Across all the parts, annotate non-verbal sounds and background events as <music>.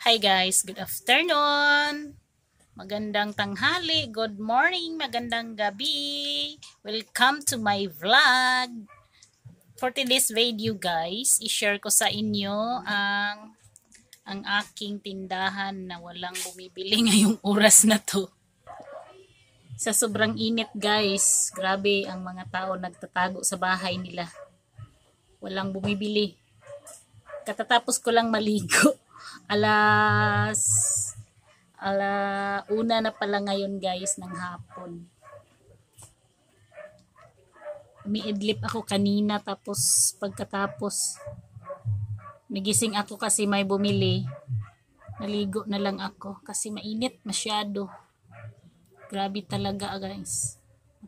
Hi guys, good afternoon. Magandang tanghali, good morning, magandang gabi. Welcome to my vlog. For today's video guys, i-share ko sa inyo ang ang aking tindahan na walang bumibili <laughs> ngayong oras na to. Sa sobrang init guys, grabe ang mga tao nagtatago sa bahay nila. Walang bumibili. Katatapos ko lang maligo <laughs> alas ala una na pala ngayon guys ng hapon. Umiidlip ako kanina tapos pagkatapos nagising ako kasi may bumili. Naligo na lang ako kasi mainit masyado. Grabe talaga guys.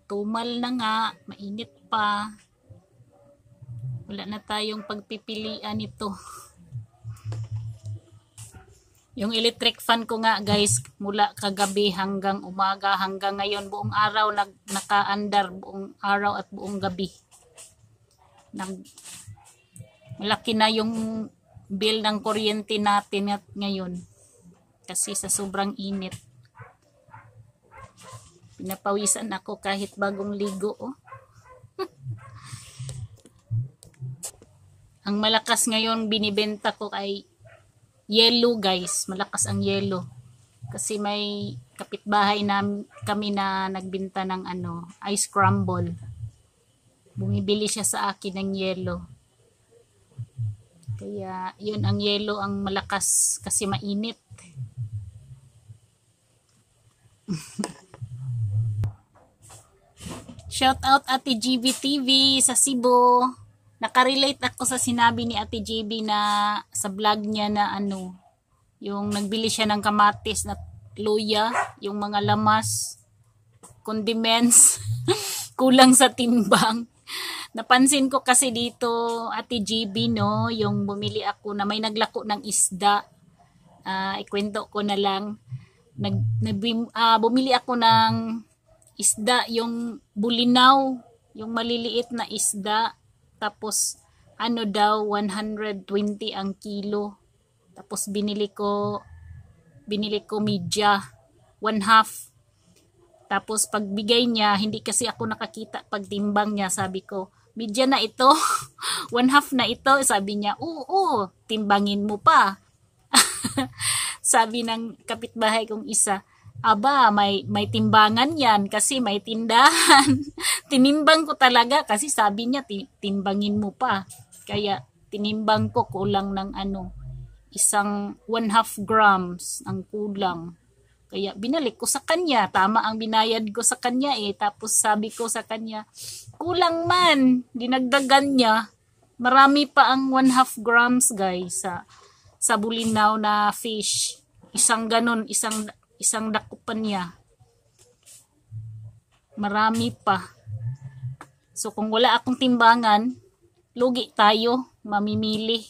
Tumal na nga mainit pa. Wala na tayong pagpipilian ito <laughs> yung electric fan ko nga guys, mula kagabi hanggang umaga, hanggang ngayon, buong araw nag, nakaandar, buong araw at buong gabi. Nag, malaki na yung bill ng kuryente natin at ngayon. Kasi sa sobrang init. Pinapawisan ako kahit bagong ligo. Oh. <laughs> Ang malakas ngayon binibenta ko ay yellow guys. Malakas ang yellow. Kasi may kapitbahay na kami na nagbinta ng ano ice crumble. Bumibili siya sa akin ng yellow. Kaya yun ang yellow ang malakas kasi mainit. <laughs> Shout out Ate GB TV sa Cebu nakarelate ako sa sinabi ni Ate JB na sa vlog niya na ano, yung nagbili siya ng kamatis na luya, yung mga lamas, condiments, <laughs> kulang sa timbang. Napansin ko kasi dito, Ate JB, no, yung bumili ako na may naglako ng isda. Uh, ikwento ko na lang. Nag, nag, uh, bumili ako ng isda, yung bulinaw, yung maliliit na isda tapos, ano daw, 120 ang kilo. Tapos, binili ko, binili ko media, one half. Tapos, pagbigay niya, hindi kasi ako nakakita pagtimbang niya. Sabi ko, media na ito, <laughs> one half na ito. Sabi niya, oo, oo timbangin mo pa. <laughs> Sabi ng kapitbahay kong isa, aba, may, may timbangan yan kasi may tindahan. <laughs> Tinimbang ko talaga kasi sabi niya, timbangin mo pa. Kaya tinimbang ko kulang ng ano, isang one half grams ang kulang. Kaya binalik ko sa kanya. Tama ang binayad ko sa kanya eh. Tapos sabi ko sa kanya, kulang man. Dinagdagan niya. Marami pa ang one half grams guys sa, sa bulinaw na fish. Isang ganun, isang isang dakupan niya. Marami pa. So kung wala akong timbangan, lugi tayo, mamimili.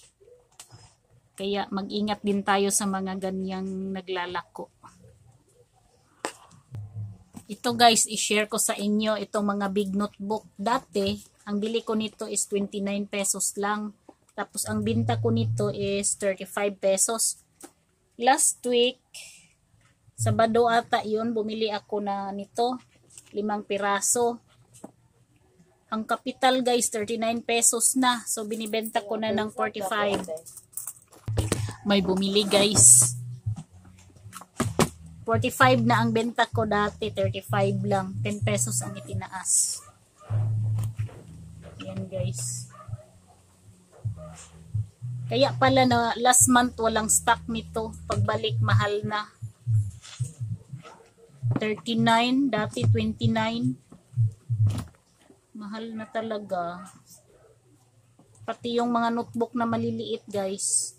Kaya mag-ingat din tayo sa mga ganyang naglalako. Ito guys, i-share ko sa inyo itong mga big notebook. Dati, ang bili ko nito is 29 pesos lang. Tapos ang binta ko nito is 35 pesos. Last week, Sabado ata yun, bumili ako na nito, limang piraso. Ang kapital guys, 39 pesos na. So, binibenta ko na ng 45. May bumili guys. 45 na ang benta ko dati, 35 lang. 10 pesos ang itinaas. Yan guys. Kaya pala na last month walang stock nito. Pagbalik mahal na. 39, dati 29. Mahal na talaga. Pati yung mga notebook na maliliit guys.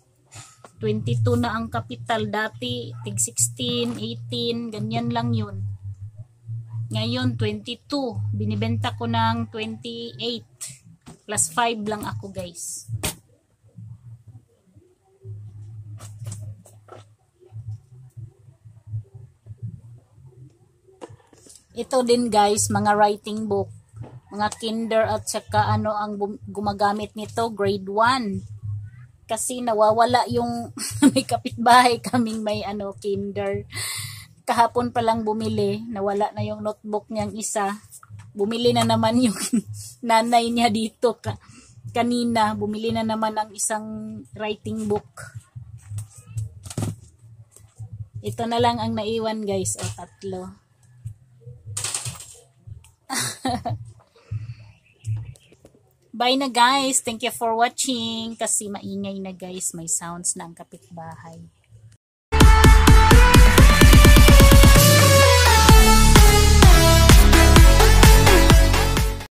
22 na ang kapital. Dati tig 16, 18, ganyan lang yun. Ngayon 22. Binibenta ko ng 28. Plus 5 lang ako guys. Ito din guys, mga writing book. Mga kinder at saka ano ang gumagamit nito, grade 1. kasi nawawala yung <laughs> may kapitbahay kaming may ano kinder. Kahapon pa lang bumili, nawala na yung notebook niyang isa. Bumili na naman yung <laughs> nanay niya dito ka, kanina. Bumili na naman ng isang writing book. Ito na lang ang naiwan guys, o tatlo. <laughs> Bye na guys. Thank you for watching. Kasi maingay na guys. May sounds na ang kapitbahay.